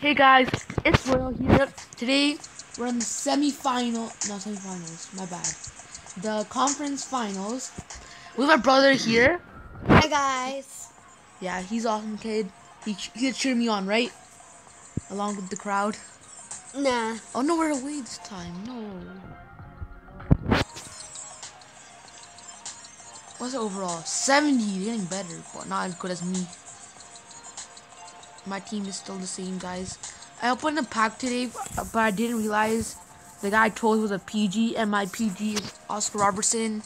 Hey guys, it's Royal here. Today we're in the semi-final, no semi-finals, my bad. The conference finals with my brother here. Hi guys. Yeah, he's awesome kid. He he cheer me on, right? Along with the crowd. Nah. Oh no, we're away this time. No. What's the overall? 70. Getting better, but not as good as me. My team is still the same, guys. I opened a pack today, but I didn't realize the guy I told was a PG, and my PG is Oscar Robertson,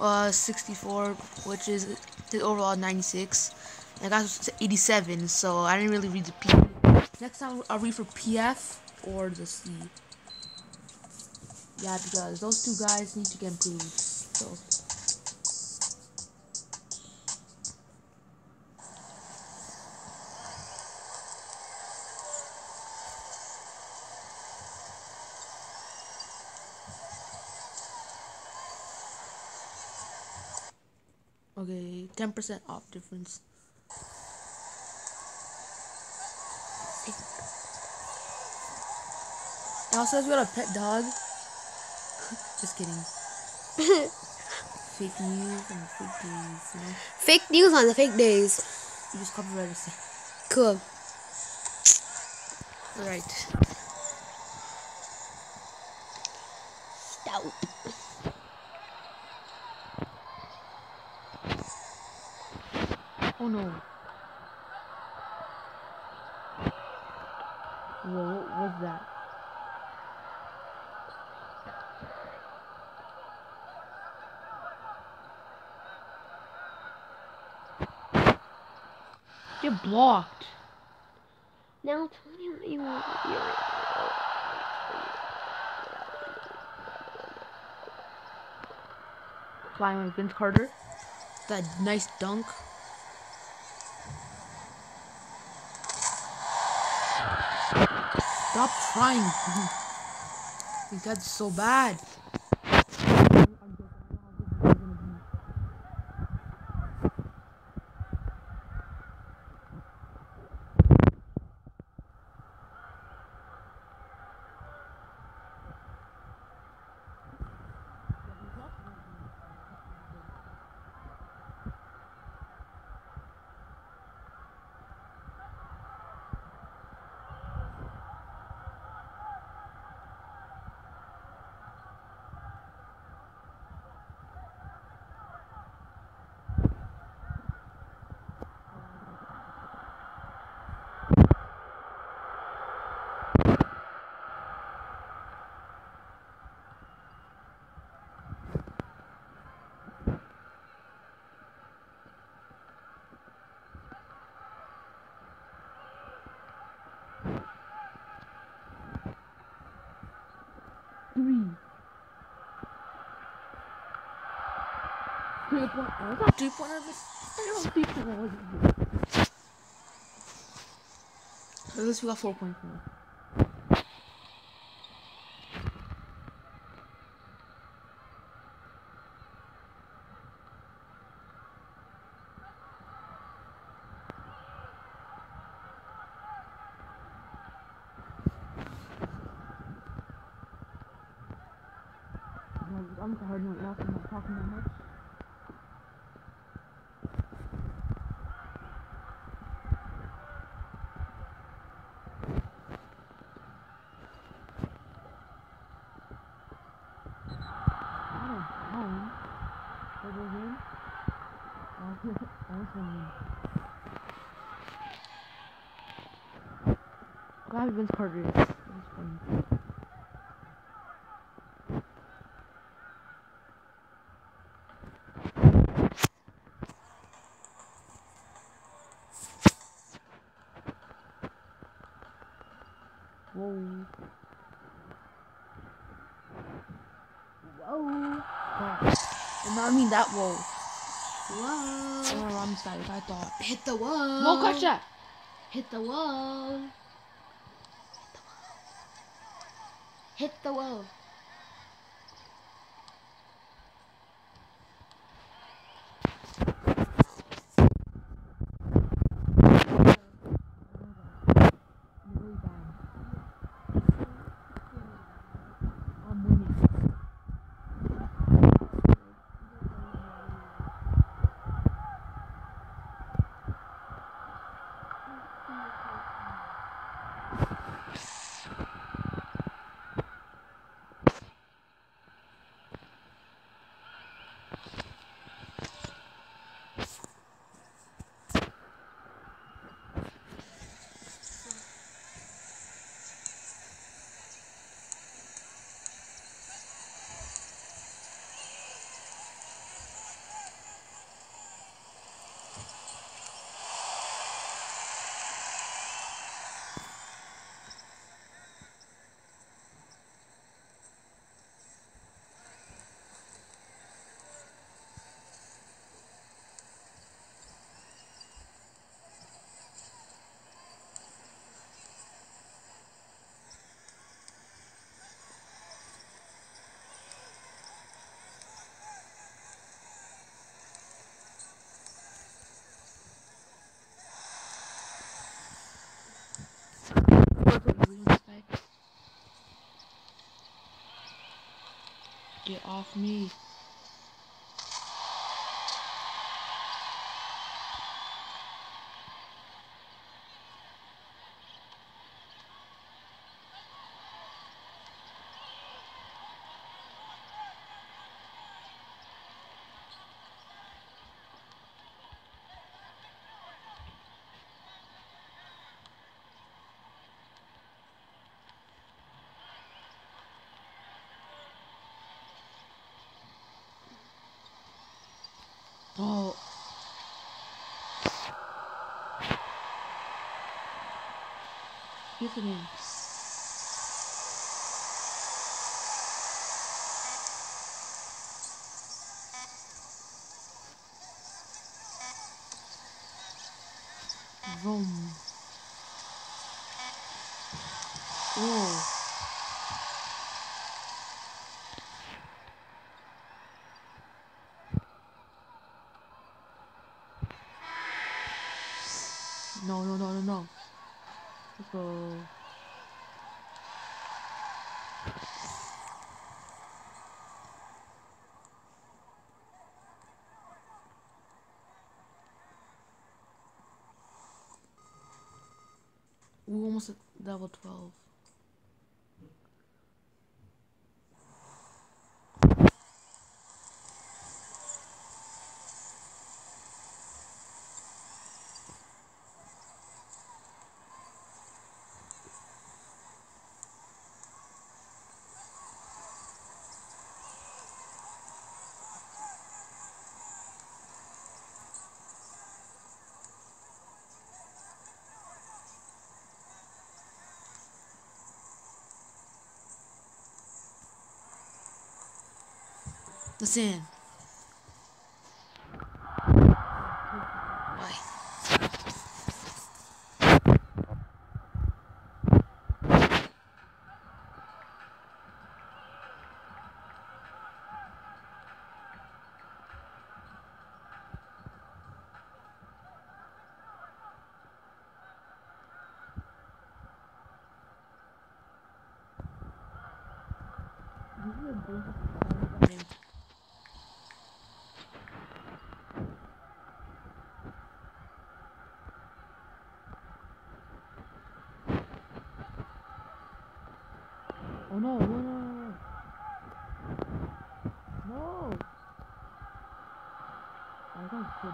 uh, 64, which is his overall 96. And I got 87, so I didn't really read the P. Next time I'll read for PF or the C. Yeah, because those two guys need to get improved. So. 10% off difference. It also says we got a pet dog. Just kidding. fake news and fake days, you know? Fake news on the fake days. You just copyright us. Cool. Alright. Oh no. Whoa, what was that? Get blocked. Now tell me what you want. to hear. Flying with Vince Carter. That nice dunk. These guys are so bad. Two. I don't one it. I. At least we got 4.4. Glad Carter is. That's. Whoa. Whoa. No, I mean that whoa. Whoa. Oh, I'm sorry, I thought. Hit the wall. Whoa, catch that. Hit the wall. Hit the wall. off me. Oh. Yes, it is. Vroom. Oh. No, no, no, no, no. Let's go. Ooh, almost at level 12. Listen. Why? This is a bullshit. Oh no, no, no, no, no. No! I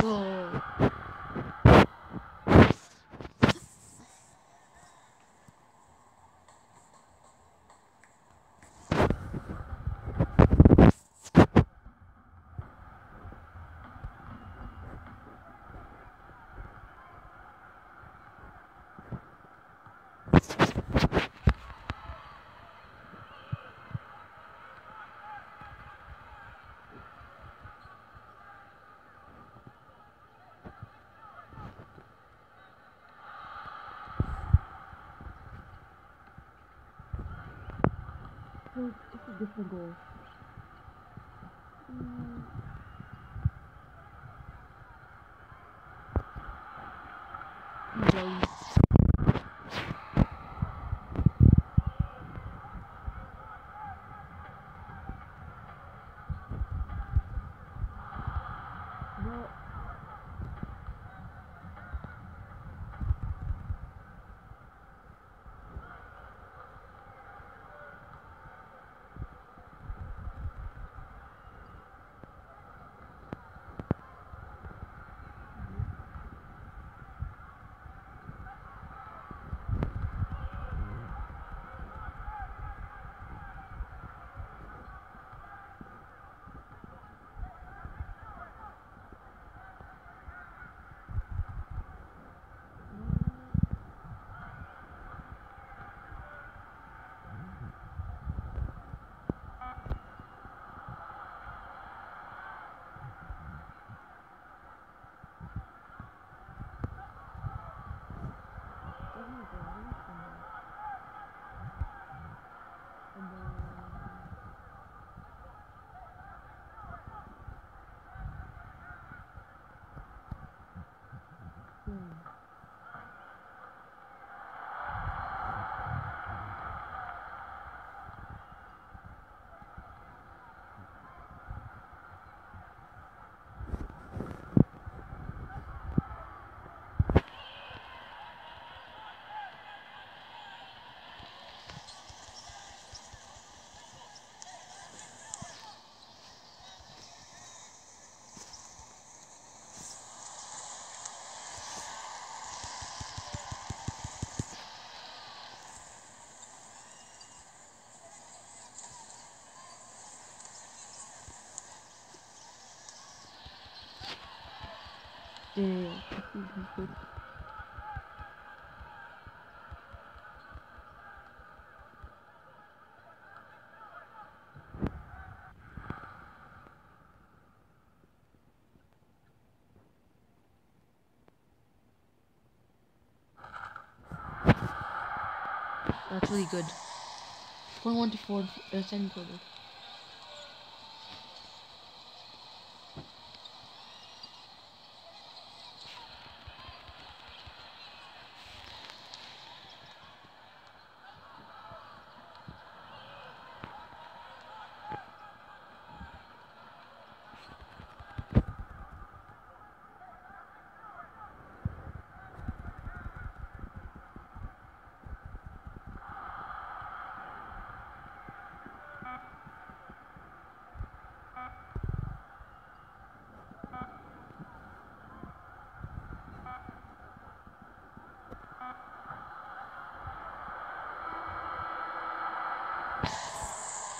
got different goal. That's really good. Point one to four, uh, second quarter.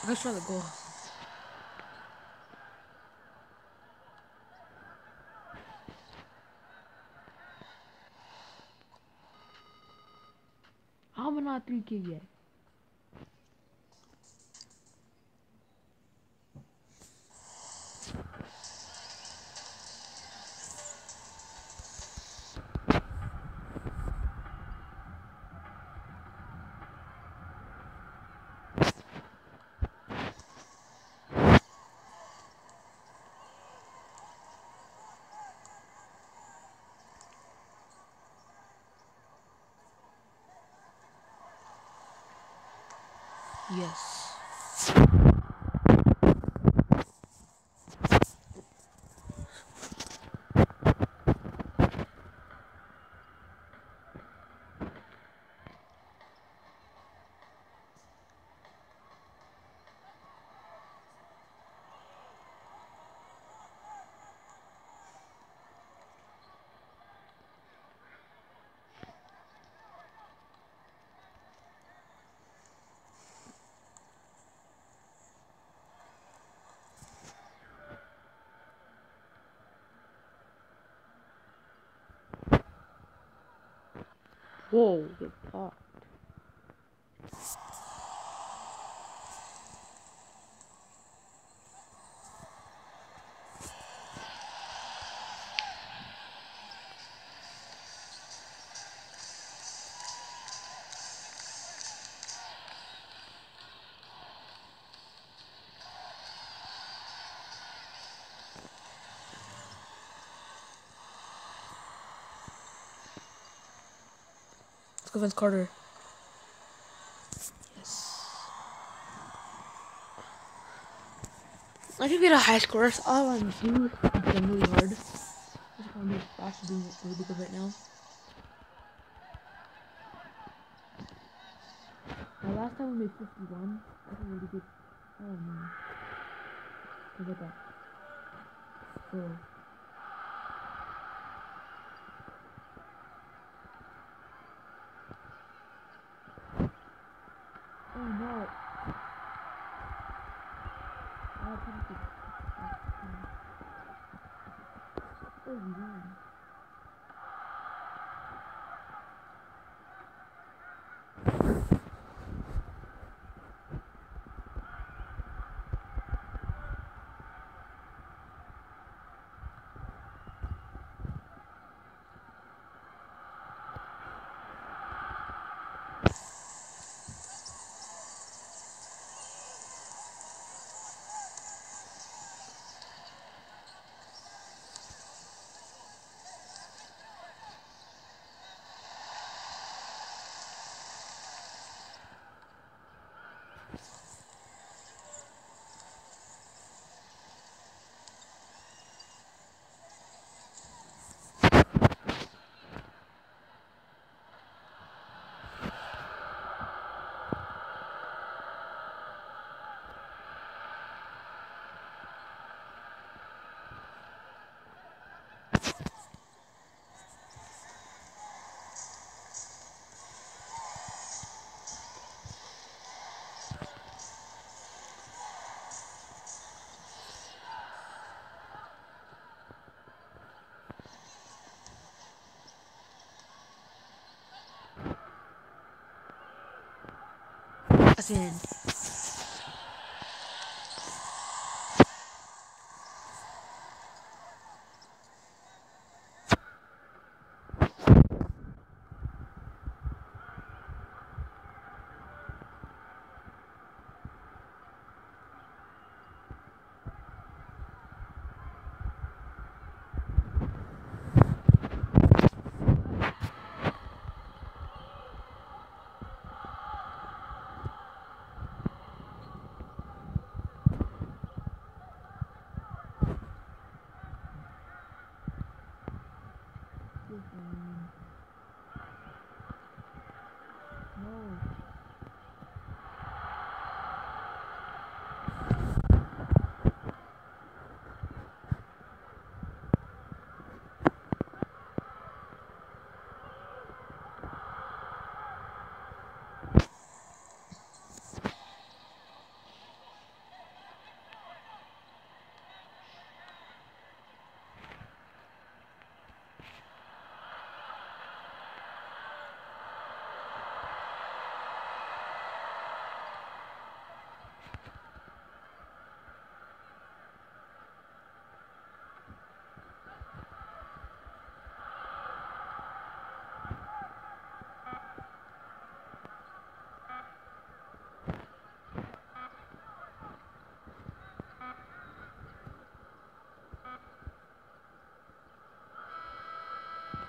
Let's try the goal. How am I not 3K yet? Yes. Whoa, go Vince Carter. Yes. I should get a high score. That's all. I'm really hard. I'm fast doing it really good right now. My last time we made 51. That's a really good. Oh man. Look at that. Assassin. No.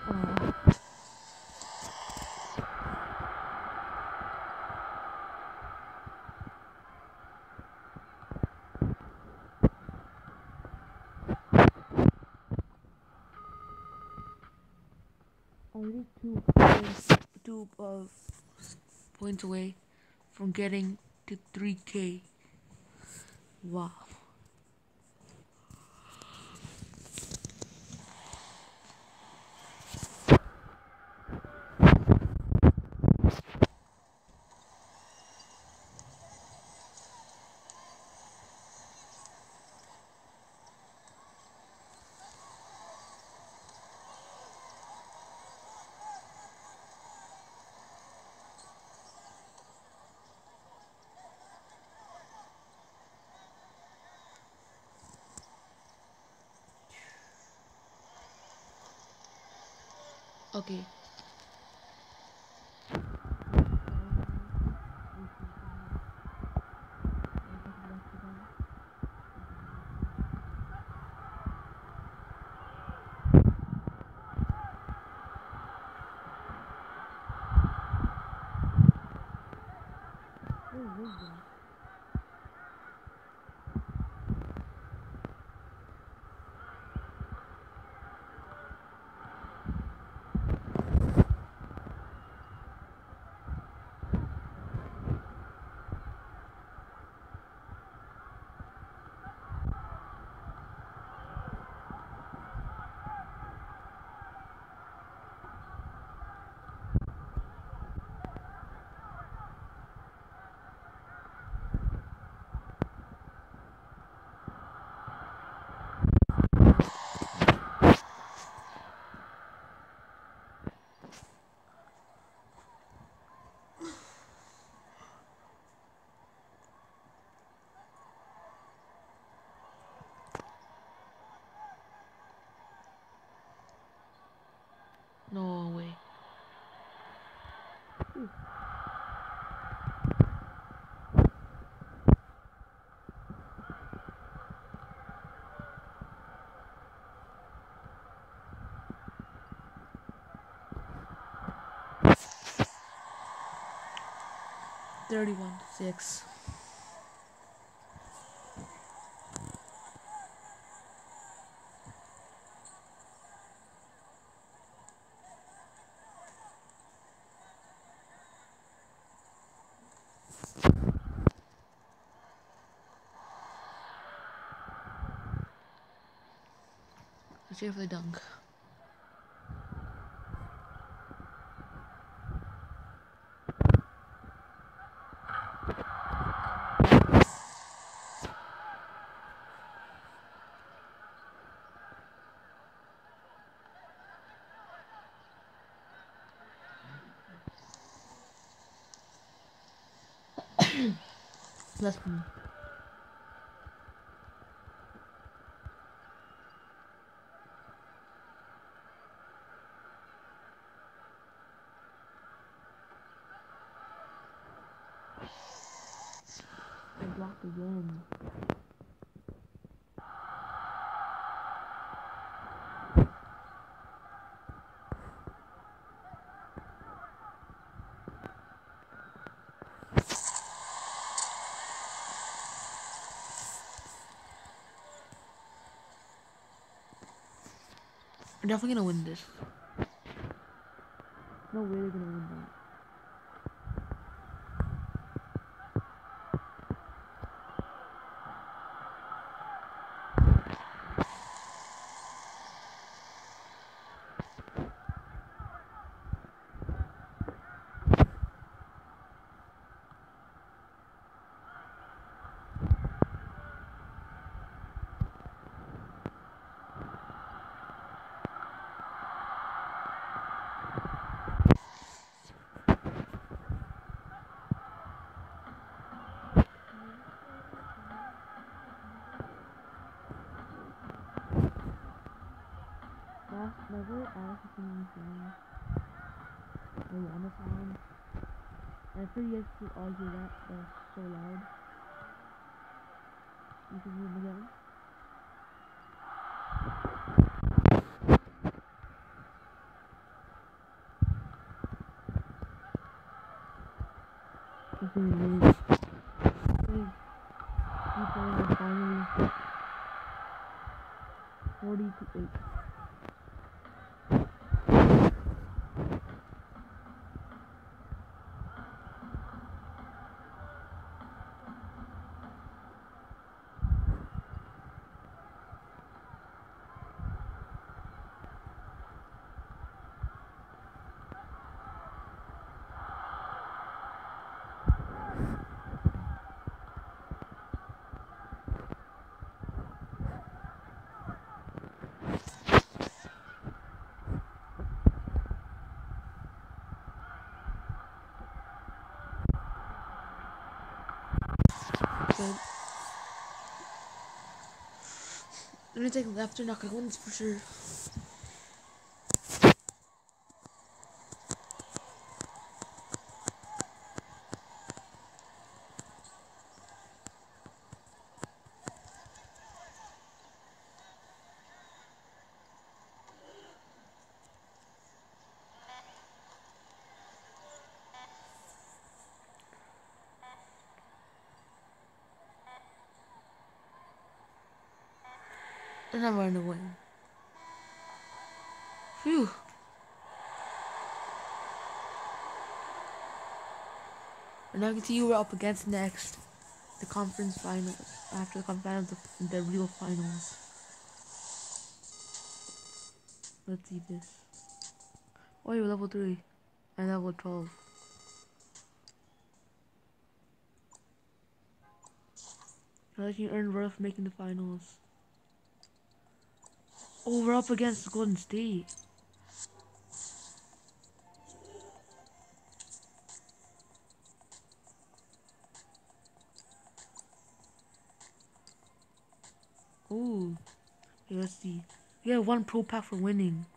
Aw. Only two points, two uh, points away from getting to 3k. Wow. Okay. No way. Thirty-one six. Let's go for the dunk. That's me. We're definitely gonna win this. No way they're gonna win that. Last never asked if anything on Amazon. And I'm sure you can all hear that. That's so loud. You can hear them again. This is really big. People are finally 40 to 8. Good. I'm gonna take left. They're not gonna win this for sure. They're not going to win. Phew. And now continue we're up against next the conference finals. After the conference finals, the, the real finals. Let's see this. Oh, you're level 3 and level 12. Now you can earn worth making the finals. Oh, we're up against the Golden State. Ooh. Okay, let's see. We have one pro pack for winning.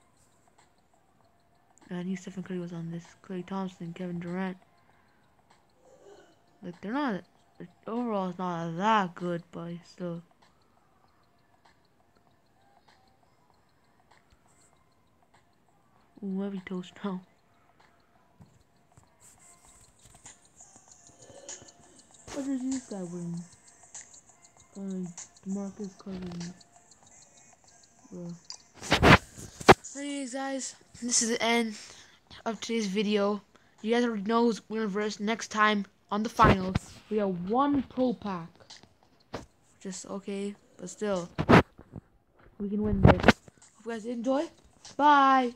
I knew Stephen Curry was on this. Klay Thompson, Kevin Durant. Like, they're not. Overall, it's not that good, but still. Heavy toast now. What is this guy wearing? Uh, Demarcus Cousins. Bro. Anyways, guys, this is the end of today's video. You guys already know who's winner verse next time on the finals. We have one pro pack. Just okay, but still, we can win this. Hope you guys enjoy. Bye.